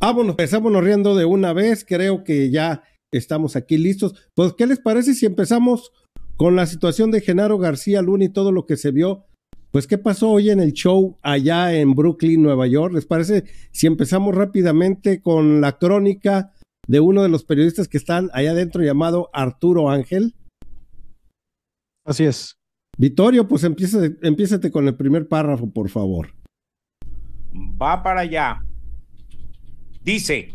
Vámonos, empezamos riendo de una vez. Creo que ya estamos aquí listos. Pues, ¿qué les parece si empezamos con la situación de Genaro García Luna y todo lo que se vio? Pues, ¿qué pasó hoy en el show allá en Brooklyn, Nueva York? ¿Les parece si empezamos rápidamente con la crónica de uno de los periodistas que están allá adentro llamado Arturo Ángel? Así es. Vittorio, pues empiézate con el primer párrafo, por favor. Va para allá. Dice,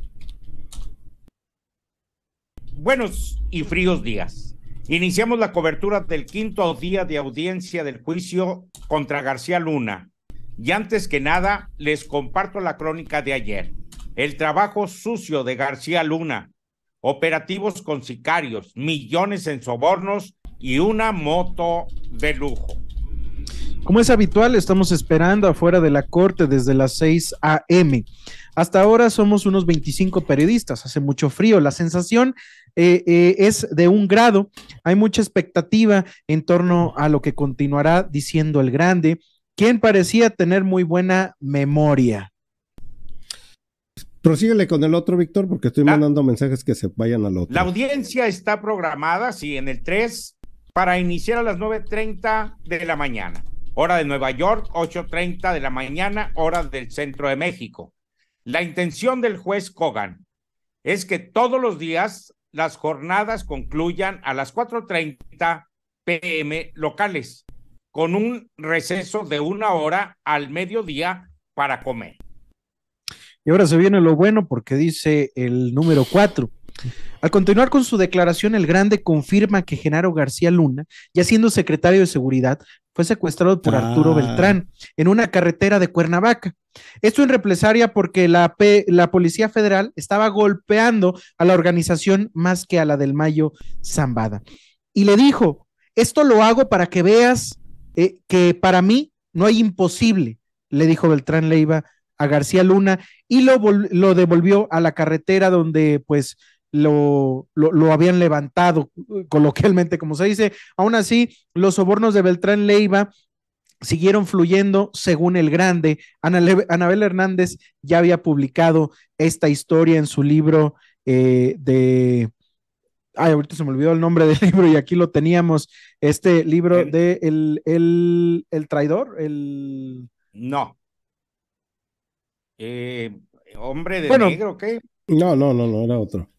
buenos y fríos días. Iniciamos la cobertura del quinto día de audiencia del juicio contra García Luna. Y antes que nada, les comparto la crónica de ayer. El trabajo sucio de García Luna, operativos con sicarios, millones en sobornos y una moto de lujo. Como es habitual, estamos esperando afuera de la corte desde las 6 a.m. Hasta ahora somos unos 25 periodistas, hace mucho frío, la sensación eh, eh, es de un grado, hay mucha expectativa en torno a lo que continuará diciendo el grande, quien parecía tener muy buena memoria. Prosíguele con el otro, Víctor, porque estoy mandando mensajes que se vayan al otro. La audiencia está programada, sí, en el 3 para iniciar a las 9.30 de la mañana. Hora de Nueva York, 8.30 de la mañana, hora del centro de México. La intención del juez Kogan es que todos los días las jornadas concluyan a las 4.30 pm locales, con un receso de una hora al mediodía para comer. Y ahora se viene lo bueno porque dice el número 4 al continuar con su declaración, el Grande confirma que Genaro García Luna, ya siendo secretario de Seguridad, fue secuestrado por Arturo ah. Beltrán en una carretera de Cuernavaca. Esto en represalia porque la, la Policía Federal estaba golpeando a la organización más que a la del Mayo Zambada. Y le dijo, esto lo hago para que veas eh, que para mí no hay imposible, le dijo Beltrán Leiva a García Luna y lo, lo devolvió a la carretera donde pues lo, lo, habían levantado coloquialmente, como se dice. Aún así, los sobornos de Beltrán Leiva siguieron fluyendo según el grande. Anabel Hernández ya había publicado esta historia en su libro eh, de... Ay, ahorita se me olvidó el nombre del libro y aquí lo teníamos, este libro de el, el, traidor, el... No. Eh, hombre de negro, ¿qué? No, no, no, no, era otro.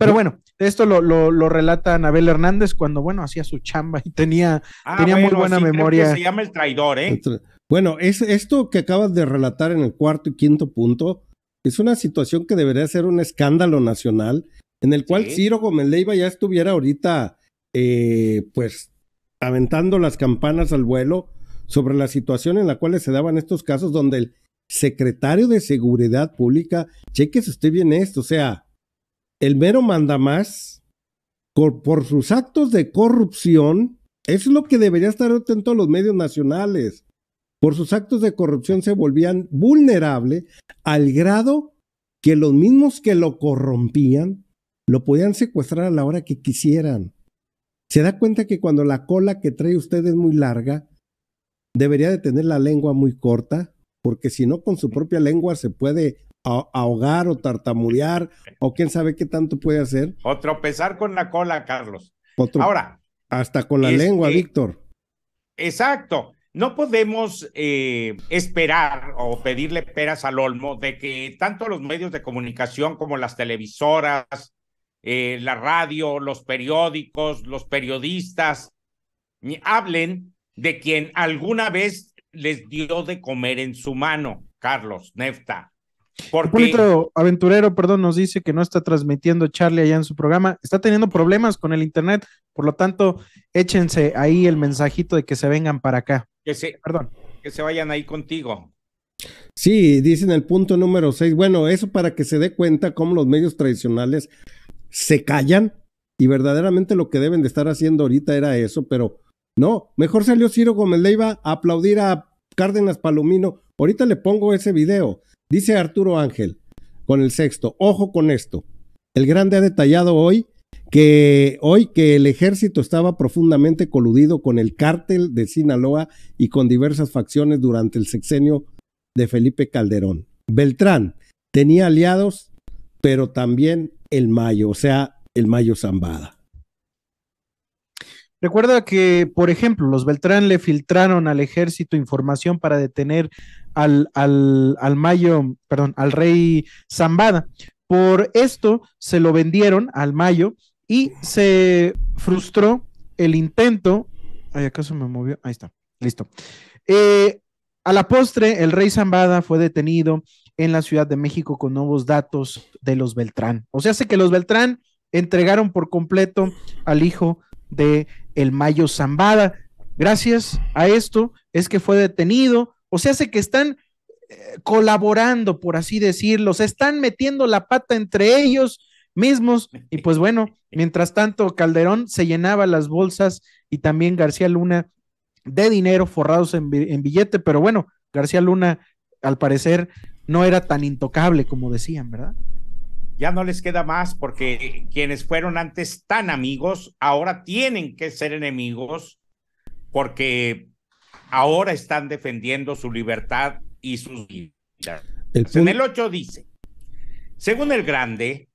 Pero bueno, esto lo, lo, relata Anabel Hernández cuando, bueno, hacía su chamba y tenía, ah, tenía muy buena memoria. se llama el traidor, ¿eh? Bueno, es, esto que acabas de relatar en el cuarto y quinto punto es una situación que debería ser un escándalo nacional, en el cual Ciro Gómez Leiva ya estuviera ahorita, eh, pues, aventando las campanas al vuelo sobre la situación en la cual se daban estos casos donde el secretario de Seguridad Pública, cheques usted bien esto, o sea, el mero mandamás, por, por sus actos de corrupción, es lo que debería estar atento a los medios nacionales. Por sus actos de corrupción se volvían vulnerables al grado que los mismos que lo corrompían lo podían secuestrar a la hora que quisieran. Se da cuenta que cuando la cola que trae usted es muy larga, debería de tener la lengua muy corta, porque si no con su propia lengua se puede ahogar o tartamudear o quién sabe qué tanto puede hacer. O tropezar con la cola, Carlos. Ahora. Hasta con la lengua, Víctor. Exacto. No podemos eh, esperar o pedirle peras al olmo de que tanto los medios de comunicación como las televisoras, eh, la radio, los periódicos, los periodistas, hablen de quien alguna vez les dio de comer en su mano, Carlos Nefta. Porque... Aventurero, perdón, nos dice que no está transmitiendo Charlie allá en su programa. Está teniendo problemas con el internet, por lo tanto, échense ahí el mensajito de que se vengan para acá. Que se, perdón. Que se vayan ahí contigo. Sí, dicen el punto número 6. Bueno, eso para que se dé cuenta cómo los medios tradicionales se callan y verdaderamente lo que deben de estar haciendo ahorita era eso, pero no, mejor salió Ciro Gómez Leiva a aplaudir a Cárdenas Palomino. Ahorita le pongo ese video. Dice Arturo Ángel con el sexto, ojo con esto. El grande ha detallado hoy que hoy que el ejército estaba profundamente coludido con el cártel de Sinaloa y con diversas facciones durante el sexenio de Felipe Calderón. Beltrán, tenía aliados, pero también el Mayo, o sea, el Mayo Zambada. Recuerda que, por ejemplo, los Beltrán le filtraron al ejército información para detener al, al, al Mayo, perdón, al rey Zambada. Por esto se lo vendieron al Mayo y se frustró el intento. Ay, ¿acaso me movió? Ahí está, listo. Eh, a la postre, el rey Zambada fue detenido en la Ciudad de México con nuevos datos de los Beltrán. O sea, hace que los Beltrán entregaron por completo al hijo de el Mayo Zambada. Gracias a esto es que fue detenido. O sea, hace que están eh, colaborando, por así decirlo, se están metiendo la pata entre ellos mismos. Y pues bueno, mientras tanto, Calderón se llenaba las bolsas y también García Luna de dinero forrados en, en billete, pero bueno, García Luna al parecer no era tan intocable como decían, ¿verdad? ya no les queda más porque quienes fueron antes tan amigos, ahora tienen que ser enemigos porque ahora están defendiendo su libertad y sus vidas. En el 8 dice, según el grande,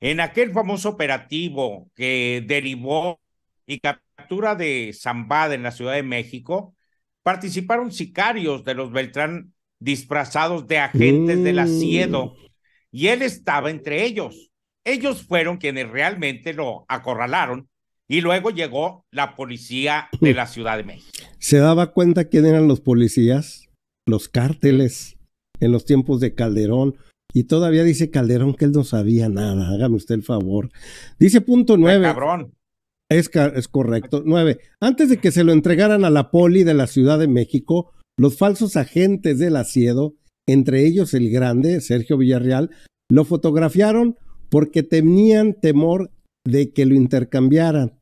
en aquel famoso operativo que derivó y captura de Zambada en la Ciudad de México, participaron sicarios de los Beltrán disfrazados de agentes del asiedo mm y él estaba entre ellos. Ellos fueron quienes realmente lo acorralaron y luego llegó la policía de la Ciudad de México. ¿Se daba cuenta quién eran los policías? Los cárteles en los tiempos de Calderón. Y todavía dice Calderón que él no sabía nada. Hágame usted el favor. Dice punto nueve. Cabrón. Es, es correcto. Nueve. Antes de que se lo entregaran a la poli de la Ciudad de México, los falsos agentes del asiedo entre ellos el grande, Sergio Villarreal, lo fotografiaron porque tenían temor de que lo intercambiaran.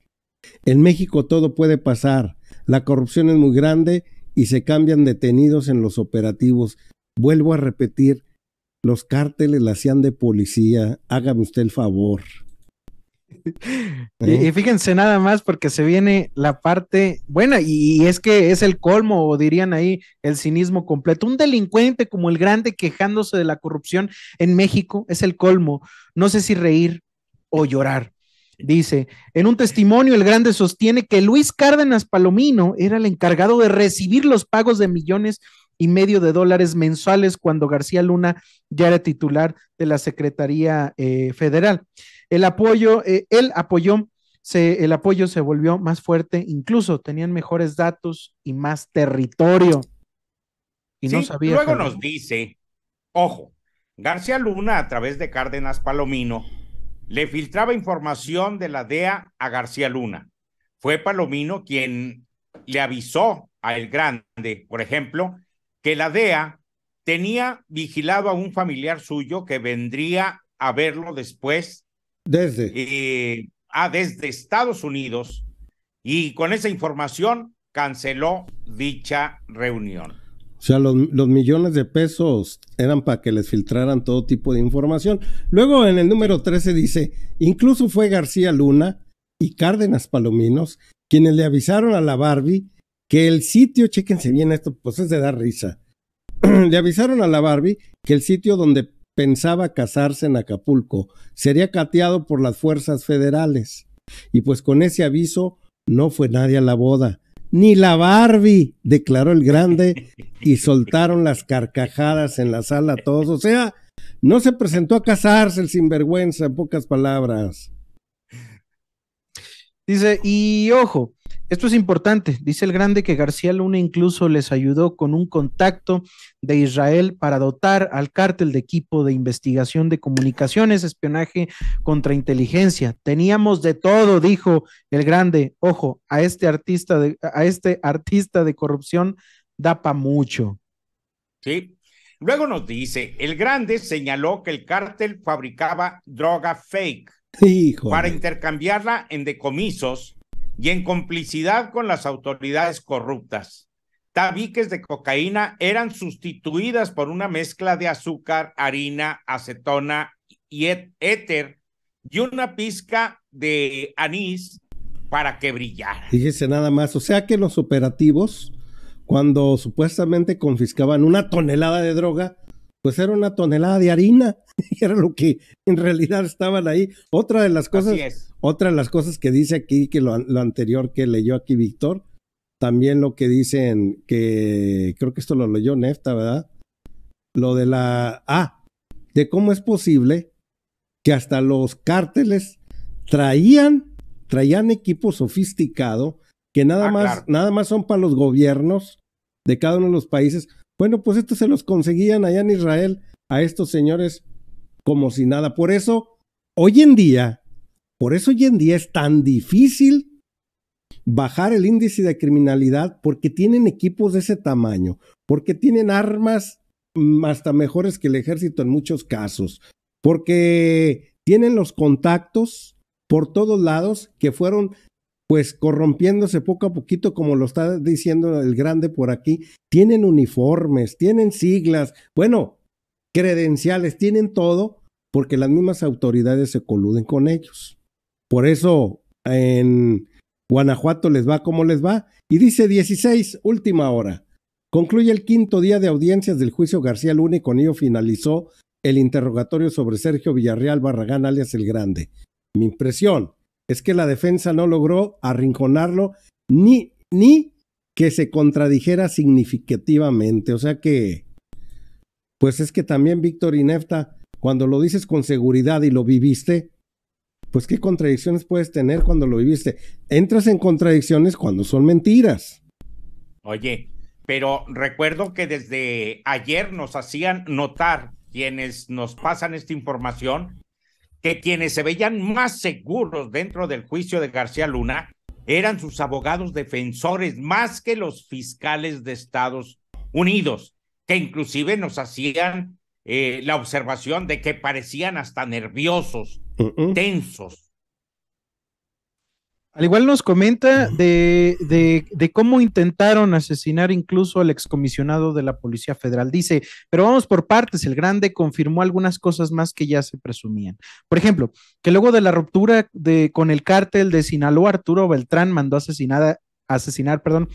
En México todo puede pasar, la corrupción es muy grande y se cambian detenidos en los operativos. Vuelvo a repetir, los cárteles la hacían de policía, hágame usted el favor. Y, fíjense nada más porque se viene la parte buena y, es que es el colmo o dirían ahí el cinismo completo. Un delincuente como el grande quejándose de la corrupción en México es el colmo. No sé si reír o llorar. Dice, en un testimonio el grande sostiene que Luis Cárdenas Palomino era el encargado de recibir los pagos de millones y medio de dólares mensuales cuando García Luna ya era titular de la Secretaría eh, Federal. El apoyo, eh, él apoyó, se, el apoyo se volvió más fuerte, incluso tenían mejores datos y más territorio. Y no sabía. Luego nos dice, ojo, García Luna a través de Cárdenas Palomino le filtraba información de la DEA a García Luna. Fue Palomino quien le avisó a El Grande, por ejemplo, que la DEA tenía vigilado a un familiar suyo que vendría a verlo después desde. Eh, ah, desde Estados Unidos. Y con esa información canceló dicha reunión. O sea, los, millones de pesos eran para que les filtraran todo tipo de información. Luego en el número 13 dice, incluso fue García Luna y Cárdenas Palominos quienes le avisaron a la Barbie que el sitio, chéquense bien esto, pues es de dar risa. le avisaron a la Barbie que el sitio donde pensaba casarse en Acapulco sería cateado por las fuerzas federales. Y pues con ese aviso no fue nadie a la boda. Ni la Barbie, declaró el grande, y soltaron las carcajadas en la sala todos. O sea, no se presentó a casarse el sinvergüenza, en pocas palabras. Dice, y ojo, esto es importante. Dice el grande que García Luna incluso les ayudó con un contacto de Israel para dotar al cártel de equipo de investigación de comunicaciones, espionaje contra inteligencia. Teníamos de todo, dijo el grande. Ojo, a este artista de, a este artista de corrupción da pa' mucho. Sí. Luego nos dice, el grande señaló que el cártel fabricaba droga fake para intercambiarla en decomisos y en complicidad con las autoridades corruptas. Tabiques de cocaína eran sustituidas por una mezcla de azúcar, harina, acetona y éter y una pizca de anís para que brillara. Fíjese nada más, o sea que los operativos, cuando supuestamente confiscaban una tonelada de droga, pues era una tonelada de harina, y era lo que en realidad estaban ahí. Otra de las cosas, otra de las cosas que dice aquí, que lo, anterior que leyó aquí Víctor, también lo que dicen, que creo que esto lo leyó Nefta, ¿verdad? Lo de la, ah, de cómo es posible que hasta los cárteles traían, traían equipo sofisticado que nada ah, más, nada más son para los gobiernos de cada uno de los países. Bueno, pues estos se los conseguían allá en Israel a estos señores como si nada. Por eso, hoy en día, por eso hoy en día es tan difícil bajar el índice de criminalidad porque tienen equipos de ese tamaño, porque tienen armas mm, hasta mejores que el ejército en muchos casos, porque tienen los contactos por todos lados que fueron pues corrompiéndose poco a poquito, como lo está diciendo el grande por aquí, tienen uniformes, tienen siglas, bueno, credenciales, tienen todo, porque las mismas autoridades se coluden con ellos. Por eso en Guanajuato les va como les va. Y dice 16, última hora. Concluye el quinto día de audiencias del juicio García Luna y con ello finalizó el interrogatorio sobre Sergio Villarreal Barragán alias el Grande. Mi impresión, es que la defensa no logró arrinconarlo ni, ni que se contradijera significativamente. O sea que, pues es que también Víctor y Nefta, cuando lo dices con seguridad y lo viviste, pues qué contradicciones puedes tener cuando lo viviste. Entras en contradicciones cuando son mentiras. Oye, pero recuerdo que desde ayer nos hacían notar quienes nos pasan esta información que quienes se veían más seguros dentro del juicio de García Luna eran sus abogados defensores más que los fiscales de Estados Unidos, que inclusive nos hacían eh, la observación de que parecían hasta nerviosos, tensos, al igual nos comenta de, de, cómo intentaron asesinar incluso al excomisionado de la Policía Federal. Dice, pero vamos por partes, el grande confirmó algunas cosas más que ya se presumían. Por ejemplo, que luego de la ruptura de, con el cártel de Sinaloa, Arturo Beltrán mandó asesinar, asesinar perdón,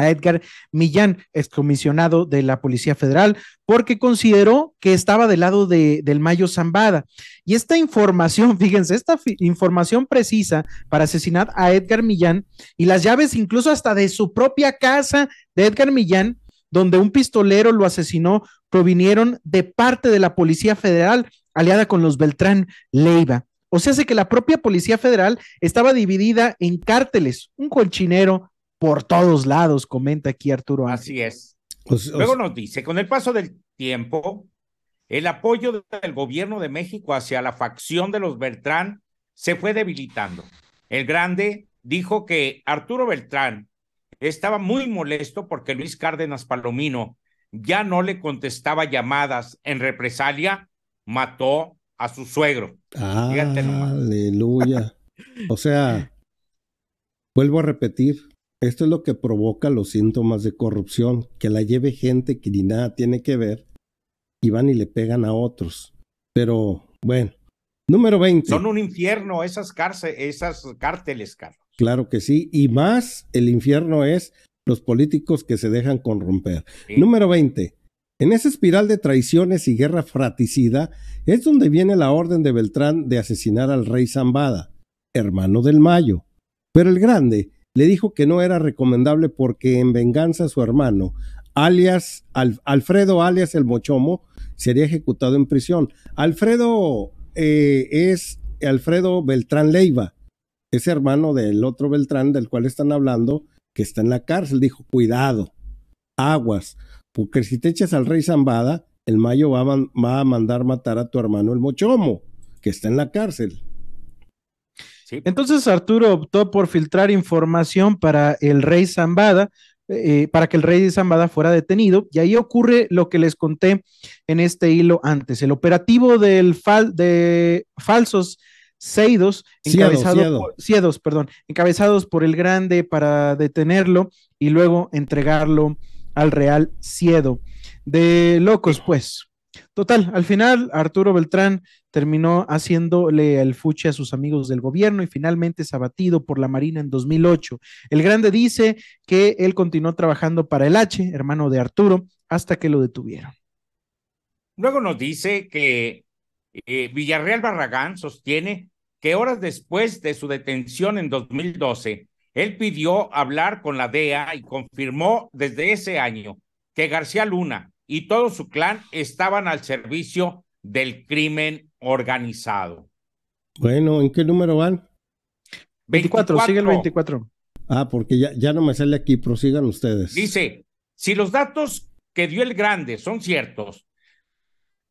a Edgar Millán, excomisionado de la Policía Federal, porque consideró que estaba del lado de, del Mayo Zambada. Y esta información, fíjense, esta información precisa para asesinar a Edgar Millán y las llaves incluso hasta de su propia casa de Edgar Millán, donde un pistolero lo asesinó, provinieron de parte de la Policía Federal, aliada con los Beltrán Leiva. O sea, hace que la propia Policía Federal estaba dividida en cárteles, un colchinero, por todos lados, comenta aquí Arturo. Así es. Luego nos dice, con el paso del tiempo, el apoyo del gobierno de México hacia la facción de los Beltrán se fue debilitando. El grande dijo que Arturo Beltrán estaba muy molesto porque Luis Cárdenas Palomino ya no le contestaba llamadas en represalia, mató a su suegro. aleluya. o sea, vuelvo a repetir, esto es lo que provoca los síntomas de corrupción, que la lleve gente que ni nada tiene que ver y van y le pegan a otros. Pero bueno, número 20. Son un infierno esas, cárteles, Carlos. Claro que sí, y más el infierno es los políticos que se dejan corromper. Número 20. En esa espiral de traiciones y guerra fratricida es donde viene la orden de Beltrán de asesinar al rey Zambada, hermano del Mayo. Pero el grande le dijo que no era recomendable porque en venganza su hermano, alias Alfredo alias el Mochomo, sería ejecutado en prisión. Alfredo eh, es Alfredo Beltrán Leiva, es hermano del otro Beltrán del cual están hablando, que está en la cárcel. Dijo, cuidado, aguas, porque si te echas al rey Zambada, el Mayo va va a mandar matar a tu hermano el Mochomo, que está en la cárcel. Entonces Arturo optó por filtrar información para el rey Zambada, eh, para que el rey de Zambada fuera detenido, y ahí ocurre lo que les conté en este hilo antes. El operativo del fal de falsos Seidos, encabezados perdón, encabezados por el grande para detenerlo y luego entregarlo al Real Ciedo. De locos, pues. Total, al final Arturo Beltrán terminó haciéndole el fuche a sus amigos del gobierno y finalmente es abatido por la Marina en 2008. El grande dice que él continuó trabajando para el H, hermano de Arturo, hasta que lo detuvieron. Luego nos dice que eh, Villarreal Barragán sostiene que horas después de su detención en 2012, él pidió hablar con la DEA y confirmó desde ese año que García Luna y todo su clan estaban al servicio del crimen organizado. Bueno, ¿en qué número van? 24, sigue el 24. Ah, porque ya, ya no me sale aquí, prosigan ustedes. Dice, si los datos que dio el grande son ciertos,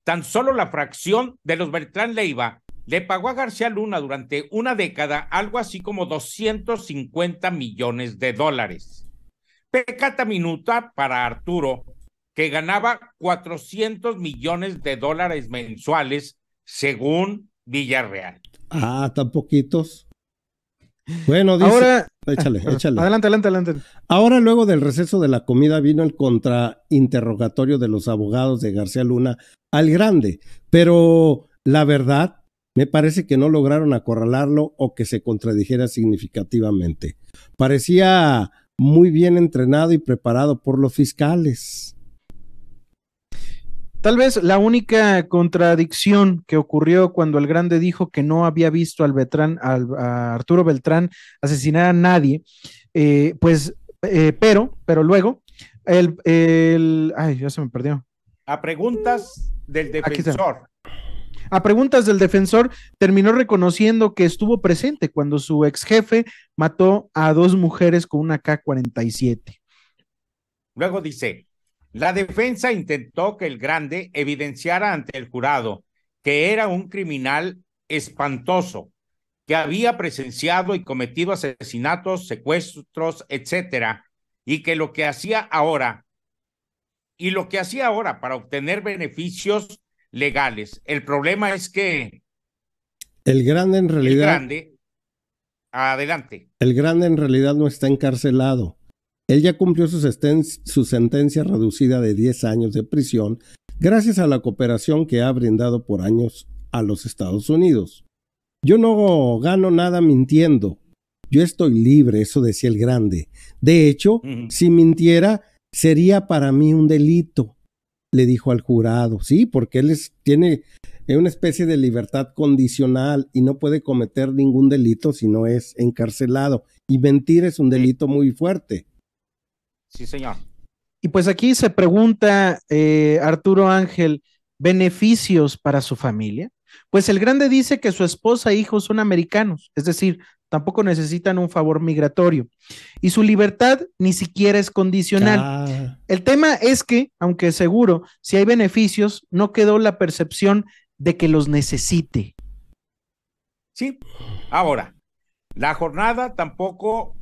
tan solo la fracción de los Beltrán Leiva le pagó a García Luna durante una década algo así como 250 millones de dólares. Pecata minuta para Arturo, que ganaba 400 millones de dólares mensuales según Villarreal. Ah, tan poquitos. Bueno, dice, ahora, échale, échale. Adelante, adelante, adelante. Ahora, luego del receso de la comida, vino el contrainterrogatorio de los abogados de García Luna al grande, pero la verdad me parece que no lograron acorralarlo o que se contradijera significativamente. Parecía muy bien entrenado y preparado por los fiscales. Tal vez la única contradicción que ocurrió cuando el grande dijo que no había visto al, Beltrán, al a Arturo Beltrán asesinar a nadie, eh, pues, eh, pero, pero luego, el, el, ay, ya se me perdió. A preguntas del defensor. A preguntas del defensor, terminó reconociendo que estuvo presente cuando su ex jefe mató a dos mujeres con una K-47. Luego dice, la defensa intentó que el grande evidenciara ante el jurado que era un criminal espantoso, que había presenciado y cometido asesinatos, secuestros, etcétera, y que lo que hacía ahora y lo que hacía ahora para obtener beneficios legales. El problema es que el grande en realidad el grande adelante. El grande en realidad no está encarcelado. Él ya cumplió su, su sentencia reducida de 10 años de prisión gracias a la cooperación que ha brindado por años a los Estados Unidos. Yo no gano nada mintiendo. Yo estoy libre, eso decía el grande. De hecho, si mintiera, sería para mí un delito, le dijo al jurado. Sí, porque él tiene una especie de libertad condicional y no puede cometer ningún delito si no es encarcelado. Y mentir es un delito muy fuerte. Sí, señor. Y pues aquí se pregunta eh, Arturo Ángel, ¿beneficios para su familia? Pues el grande dice que su esposa e hijos son americanos, es decir, tampoco necesitan un favor migratorio. Y su libertad ni siquiera es condicional. Ah. El tema es que, aunque seguro, si hay beneficios, no quedó la percepción de que los necesite. Sí. Ahora, la jornada tampoco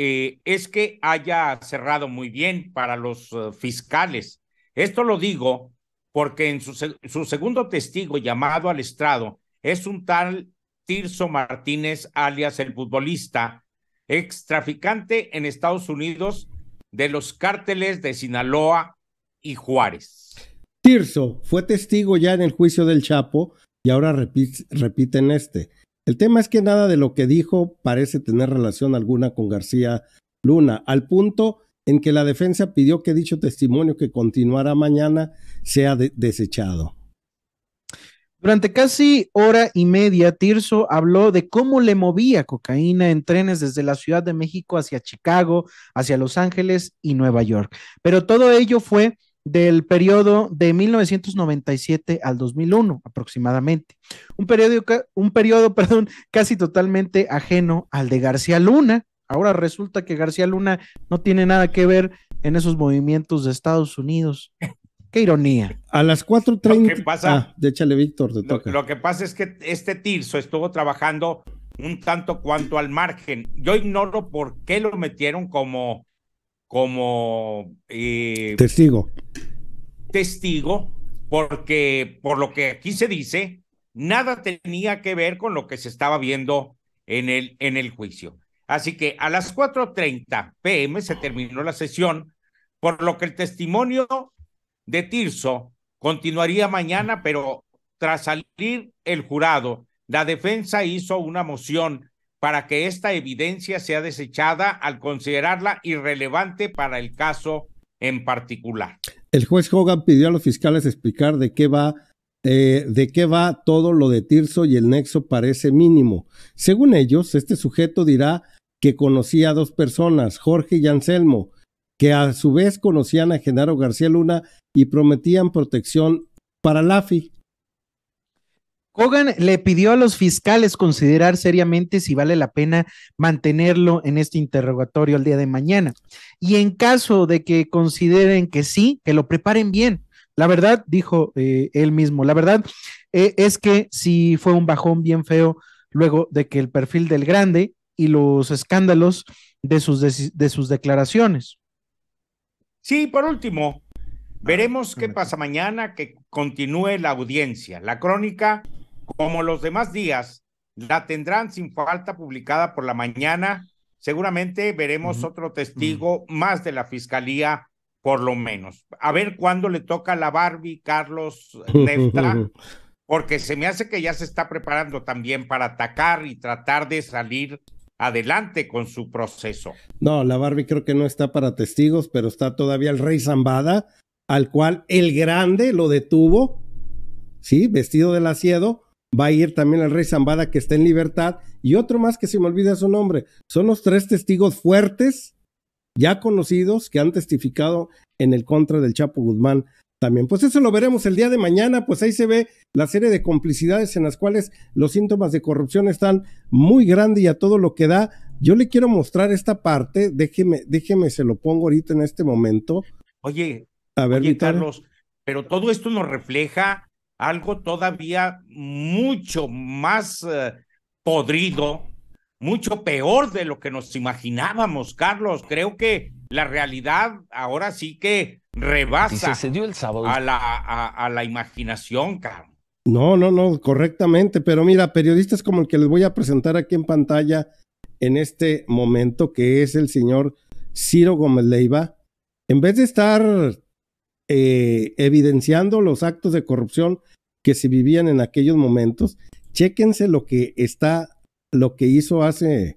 eh, es que haya cerrado muy bien para los eh, fiscales. Esto lo digo porque en su, segundo testigo llamado al estrado es un tal Tirso Martínez, alias el futbolista, ex traficante en Estados Unidos de los cárteles de Sinaloa y Juárez. Tirso fue testigo ya en el juicio del Chapo y ahora repite, repite en este. El tema es que nada de lo que dijo parece tener relación alguna con García Luna, al punto en que la defensa pidió que dicho testimonio que continuara mañana sea desechado. Durante casi hora y media, Tirso habló de cómo le movía cocaína en trenes desde la Ciudad de México hacia Chicago, hacia Los Ángeles y Nueva York. Pero todo ello fue del periodo de 1997 al 2001 aproximadamente. Un periodo, un periodo perdón, casi totalmente ajeno al de García Luna. Ahora resulta que García Luna no tiene nada que ver en esos movimientos de Estados Unidos. Qué ironía. A las 4.30. Lo pasa, ah, déchale, Víctor, te toca. Lo que pasa es que este Tirso estuvo trabajando un tanto cuanto al margen. Yo ignoro por qué lo metieron como como eh, testigo. Testigo, porque por lo que aquí se dice, nada tenía que ver con lo que se estaba viendo en el, en el juicio. Así que a las 4.30 pm se terminó la sesión, por lo que el testimonio de Tirso continuaría mañana, pero tras salir el jurado, la defensa hizo una moción para que esta evidencia sea desechada al considerarla irrelevante para el caso en particular. El juez Hogan pidió a los fiscales explicar de qué va eh, de qué va todo lo de Tirso y el nexo parece mínimo. Según ellos, este sujeto dirá que conocía a dos personas, Jorge y Anselmo, que a su vez conocían a Genaro García Luna y prometían protección para Lafi. Hogan le pidió a los fiscales considerar seriamente si vale la pena mantenerlo en este interrogatorio el día de mañana. Y en caso de que consideren que sí, que lo preparen bien. La verdad, dijo eh, él mismo, la verdad eh, es que si fue un bajón bien feo luego de que el perfil del grande y los escándalos de sus, de sus declaraciones. Sí, por último, veremos qué pasa mañana, que continúe la audiencia. La crónica como los demás días, la tendrán sin falta publicada por la mañana. Seguramente veremos otro testigo más de la fiscalía, por lo menos. A ver cuándo le toca a la Barbie, Carlos Nefta, porque se me hace que ya se está preparando también para atacar y tratar de salir adelante con su proceso. No, la Barbie creo que no está para testigos, pero está todavía el rey Zambada, al cual el grande lo detuvo, sí, vestido del asiedo, va a ir también el rey Zambada que está en libertad y otro más que se me olvida su nombre. Son los tres testigos fuertes, ya conocidos, que han testificado en el contra del Chapo Guzmán también. Pues eso lo veremos el día de mañana, pues ahí se ve la serie de complicidades en las cuales los síntomas de corrupción están muy grandes y a todo lo que da. Yo le quiero mostrar esta parte, déjeme, déjeme, se lo pongo ahorita en este momento. Oye, a ver, Carlos, pero todo esto nos refleja algo todavía mucho más eh, podrido, mucho peor de lo que nos imaginábamos, Carlos. Creo que la realidad ahora sí que rebasa el A, la, a, la imaginación, Carlos. No, no, no, correctamente, pero mira, periodistas como el que les voy a presentar aquí en pantalla en este momento, que es el señor Ciro Gómez Leiva, en vez de estar eh, evidenciando los actos de corrupción que se vivían en aquellos momentos. Chéquense lo que está, lo que hizo hace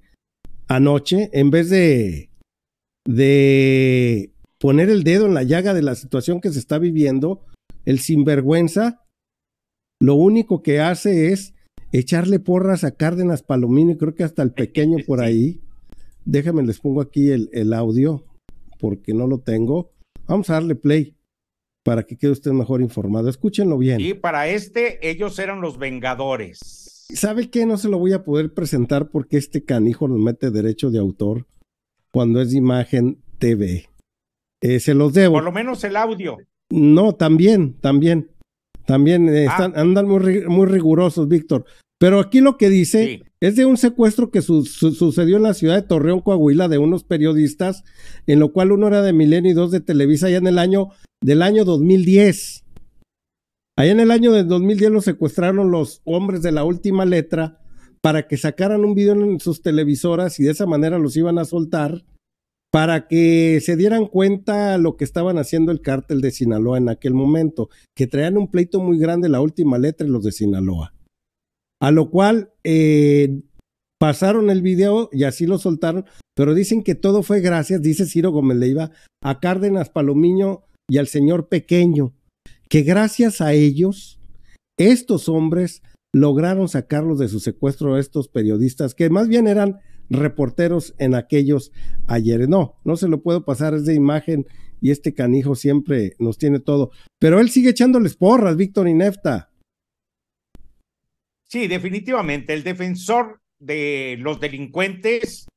anoche, en vez de, de poner el dedo en la llaga de la situación que se está viviendo, el sinvergüenza, lo único que hace es echarle porras a Cárdenas Palomino y creo que hasta el pequeño por ahí. Déjame, les pongo aquí el, el audio porque no lo tengo. Vamos a darle play para que quede usted mejor informado. Escúchenlo bien. Y para este, ellos eran los Vengadores. ¿Sabe qué? No se lo voy a poder presentar porque este canijo nos mete derecho de autor cuando es imagen TV. Eh, se los debo. Por lo menos el audio. No, también, también. También eh, ah. están, andan muy, muy rigurosos, Víctor. Pero aquí lo que dice es de un secuestro que sucedió en la ciudad de Torreón, Coahuila, de unos periodistas, en lo cual uno era de Milenio y dos de Televisa, ya en el año del año 2010. Allá en el año del 2010 los secuestraron los hombres de la última letra para que sacaran un video en sus televisoras y de esa manera los iban a soltar para que se dieran cuenta lo que estaban haciendo el cártel de Sinaloa en aquel momento, que traían un pleito muy grande la última letra y los de Sinaloa. A lo cual eh, pasaron el video y así lo soltaron, pero dicen que todo fue gracias, dice Ciro Gómez Leiva, a Cárdenas Palomiño y al señor Pequeño, que gracias a ellos, estos hombres lograron sacarlos de su secuestro a estos periodistas, que más bien eran reporteros en aquellos ayeres. No, no se lo puedo pasar, es de imagen y este canijo siempre nos tiene todo. Pero él sigue echándoles porras, Víctor y Nefta. Sí, definitivamente. El defensor de los delincuentes,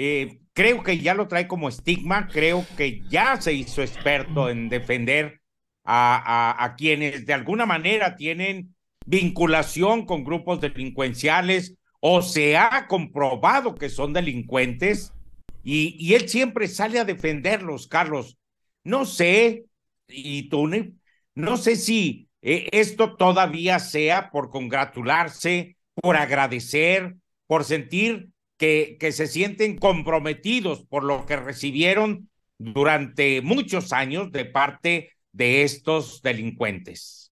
eh, creo que ya lo trae como estigma, creo que ya se hizo experto en defender a, a, quienes de alguna manera tienen vinculación con grupos delincuenciales o se ha comprobado que son delincuentes y, él siempre sale a defenderlos, Carlos. No sé, y tú, no sé si eh, esto todavía sea por congratularse, por agradecer, por sentir que, se sienten comprometidos por lo que recibieron durante muchos años de parte de estos delincuentes.